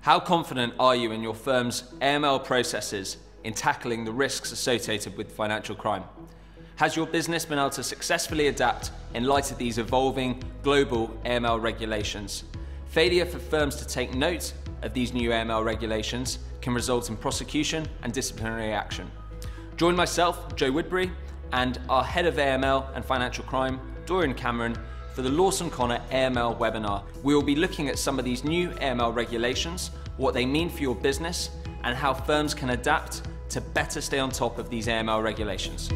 How confident are you in your firm's AML processes in tackling the risks associated with financial crime? Has your business been able to successfully adapt in light of these evolving global AML regulations? Failure for firms to take note of these new AML regulations can result in prosecution and disciplinary action. Join myself, Joe Woodbury, and our head of AML and financial crime, Dorian Cameron, for the Lawson Conner AML webinar. We will be looking at some of these new AML regulations, what they mean for your business, and how firms can adapt to better stay on top of these AML regulations.